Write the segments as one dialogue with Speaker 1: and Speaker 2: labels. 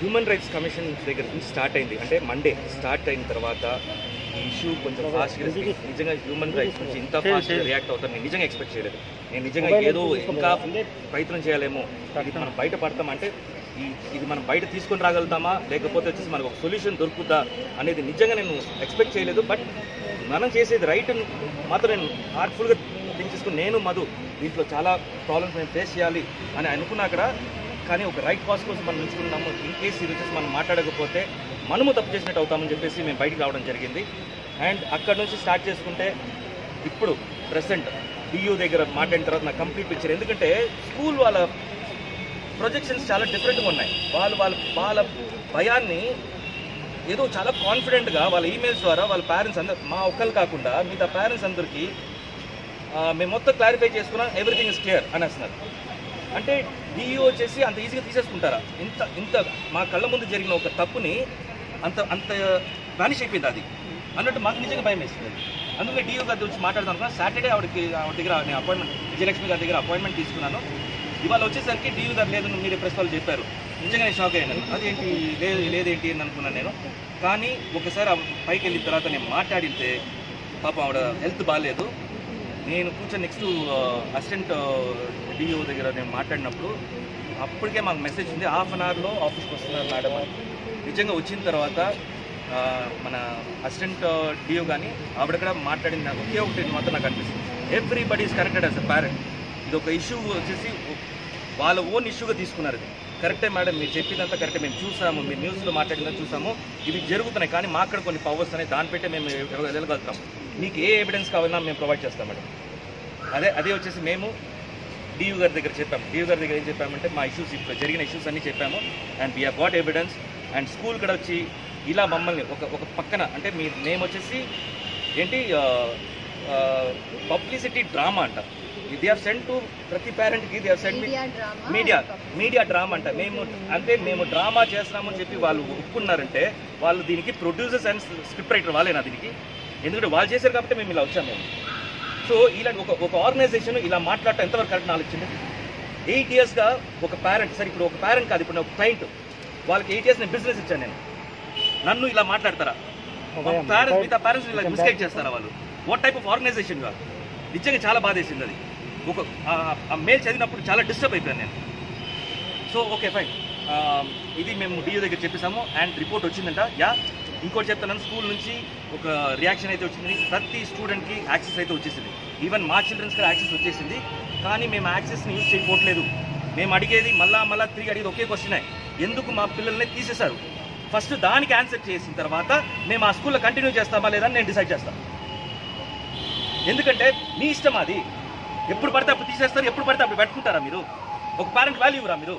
Speaker 1: Human rights commission దగ్గర నుంచి start అయింది. అంటే మండే స్టార్ట్ అయిన తర్వాత ఈ ఇష్యూ కొంచెం ఫాస్ట్గా నిజంగా హ్యూమన్ రైట్స్ నుంచి ఇంత ఫాస్ట్ రియాక్ట్ అవుతాను నేను నిజంగా ఎక్స్పెక్ట్ చేయలేదు. నేను నిజంగా ఏదో ఇంకా ప్రయత్నం చేయాలేమో. ఇది మనం బయట పడతామంటే ఈ ఇది మనం బయట తీసుకొని రాగలుగుతామా? లేకపోతే వచ్చేసి మనకు ఒక సొల్యూషన్ దొరుకుతుందా అనేది నిజంగా నేను ఎక్స్పెక్ట్ చేయలేదు. బట్ మనం చేసేది రైట్ మాత్రం నేను హార్ట్ఫుల్గా థింక్ చేసుకుని నేను మధు దీంట్లో చాలా ప్రాబ్లమ్స్ నేను ఫేస్ చేయాలి అని అనుకున్నా అక్కడ కానీ ఒక రైట్ కాస్ కోసం మనం నిలుచుకున్నాము. ఇన్ కేస్ ఇది వచ్చేసి మనం మాట్లాడకపోతే మనము తప్పు చేసినట్టు అవుతామని చెప్పేసి మేము బయటికి రావడం జరిగింది. అండ్ అక్కడ నుంచి స్టార్ట్ చేసుకుంటే ఇప్పుడు ప్రెసెంట్ డియూ దగ్గర మాట్లాడిన తర్వాత నాకు కంప్లీట్ పిక్చర్ ఎందుకంటే స్కూల్ వాళ్ళ ప్రొజెక్షన్స్ చాలా డిఫరెంట్గా ఉన్నాయి. వాళ్ళు వాళ్ళ వాళ్ళ భయాన్ని ఏదో చాలా కాన్ఫిడెంట్గా వాళ్ళ ఈమెయిల్స్ ద్వారా వాళ్ళ పేరెంట్స్ అందరు మా ఒక్కరు కాకుండా మిగతా పేరెంట్స్ అందరికీ మేము మొత్తం క్లారిఫై చేసుకున్నాం ఎవ్రీథింగ్ ఇస్ క్లియర్ అనేస్తున్నారు. అంటే డిఈఓ వచ్చేసి అంత ఈజీగా తీసేసుకుంటారా? ఇంత ఇంత మా కళ్ళ ముందు జరిగిన ఒక తప్పుని అంత అంత వానిష్ అయిపోయింది అది. అన్నట్టు మాకు నిజంగా భయం వేస్తుంది అందుకే డిఓ గారి వచ్చి మాట్లాడదాం అనుకున్నా. సాటర్డే ఆవిడకి ఆవిడ దగ్గర నేను అపాయింట్మెంట్ విజయలక్ష్మి గారి దగ్గర అపాయింట్మెంట్ తీసుకున్నాను. ఇవాళ వచ్చేసరికి డియూ గారు లేదు మీరు ప్రెస్ వాళ్ళు చెప్పారు. నిజంగా నేను షాక్ అయ్యాను. అదేంటి లేదు లేదేంటి అని అనుకున్నాను నేను. కానీ ఒకసారి ఆ పైకి వెళ్ళిన తర్వాత నేను మాట్లాడితే పాప ఆవిడ హెల్త్ బాగాలేదు నేను కూర్చొని నెక్స్ట్ అసిస్టెంట్ డిఓ దగ్గర నేను మాట్లాడినప్పుడు అప్పటికే మాకు మెసేజ్ ఉంది హాఫ్ అన్ అవర్లో ఆఫీస్కి వస్తున్నారు మేడం అని. నిజంగా వచ్చిన తర్వాత మన అసిస్టెంట్ డిఓ కానీ ఆవిడ కూడా మాట్లాడింది నాకు. ఒకే ఒకటి మాత్రం నాకు అనిపిస్తుంది. Everybody is connected as a parent ఇది ఒక ఇష్యూ వచ్చేసి వాళ్ళ ఓన్ ఇష్యూగా తీసుకున్నారు ఇది. కరెక్టే మేడం మీరు చెప్పిందంతా కరెక్టే మేము చూసాము మీ న్యూస్లో మాట్లాడిందని చూసాము. ఇవి జరుగుతున్నాయి కానీ మా అక్కడ కొన్ని పవర్స్ ఉన్నాయి. దాన్ని పెట్టే మేము వెళ్ళగలుగుతాం. మీకు ఏ ఎవిడెన్స్ కావాలన్నా మేము ప్రొవైడ్ చేస్తాం మేడం అదే అదే వచ్చేసి మేము డియూ గారి దగ్గర చెప్పాము. డియూ గారి దగ్గర ఏం చెప్పామంటే మా ఇష్యూస్ ఇప్పుడు జరిగిన ఇష్యూస్ అన్నీ చెప్పాము. And we are got evidence and school కూడా వచ్చి ఇలా మమ్మల్ని ఒక ఒక పక్కన అంటే మీ నేమ్ వచ్చేసి ఏంటి పబ్లిసిటీ డ్రామా అంట. దే ఆర్ సెండ్ టు ప్రతి పేరెంట్కి they are send
Speaker 2: media drama
Speaker 1: media media drama అంట. మేము అంటే మేము డ్రామా చేస్తున్నామని చెప్పి వాళ్ళు ఒప్పుకున్నారంటే వాళ్ళు దీనికి ప్రొడ్యూసర్స్ అండ్ స్క్రిప్ట్ రైటర్ వాళ్ళేనా దీనికి. ఎందుకంటే వాళ్ళు చేశారు కాబట్టి మేము ఇలా వచ్చాము మేము. సో ఇలాంటి ఒక ఒక ఆర్గనైజేషన్ ఇలా మాట్లాడటం ఎంతవరకు కరెక్ట్ నాలుగు వచ్చింది ఎయిట్ ఇయర్స్గా ఒక పేరెంట్ సరే ఇప్పుడు ఒక పేరెంట్ కాదు ఇప్పుడు ఒక క్లయింట్ వాళ్ళకి ఎయిట్ ఇయర్స్ నేను బిజినెస్ ఇచ్చాను నేను. నన్ను ఇలా మాట్లాడతారా? పేరెంట్స్ మిగతా పేరెంట్స్ ఇలా మిస్టేక్ చేస్తారా వాళ్ళు? వాట్ టైప్ ఆఫ్ ఆర్గనైజేషన్ కాదు నిజంగా చాలా బాధేసింది అది. ఒక ఆ- మేల్ చదివినప్పుడు చాలా డిస్టర్బ్ అయిపోయాను నేను. సో ఓకే ఫైన్ ఇది మేము డియూ దగ్గర చెప్పేసాము అండ్ రిపోర్ట్ వచ్చిందంట. యా ఇంకోటి చెప్తాను స్కూల్ నుంచి ఒక రియాక్షన్ అయితే వచ్చింది. ప్రతి స్టూడెంట్కి యాక్సెస్ అయితే వచ్చేసింది. ఈవెన్ మా చిల్డ్రన్స్ కూడా యాక్సెస్ వచ్చేసింది. కానీ మేము యాక్సెస్ని యూజ్ చేయకపోవట్లేదు మేము అడిగేది మళ్ళా మళ్ళా తిరిగి అడిగేది ఒకే క్వశ్చనే ఎందుకు మా పిల్లల్ని తీసేశారు? ఫస్ట్ దానికి ఆన్సర్ చేసిన తర్వాత మేము ఆ స్కూల్లో కంటిన్యూ చేస్తామా లేదా అని నేను డిసైడ్ చేస్తాను ఎందుకంటే మీ ఇష్టం అది. ఎప్పుడు పడితే అప్పుడు తీసేస్తారు ఎప్పుడు పడితే అప్పుడు పెట్టుకుంటారా మీరు? ఒక పేరెంట్ వాల్యూ రా మీరు.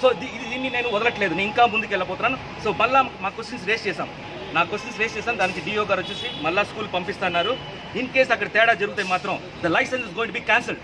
Speaker 1: సో ఇది దీన్ని నేను వదలట్లేదు నేను ఇంకా ముందుకు వెళ్ళిపోతున్నాను సో మళ్ళా మా క్వశ్చన్స్ రేస్ చేశాం. నా క్వశ్చన్స్ రేస్ చేశాను దానికి డిఓ గారు వచ్చేసి మళ్ళా స్కూల్ పంపిస్తున్నారు. ఇన్ కేస్ అక్కడ తేడా జరిగితే మాత్రం the license is going be cancelled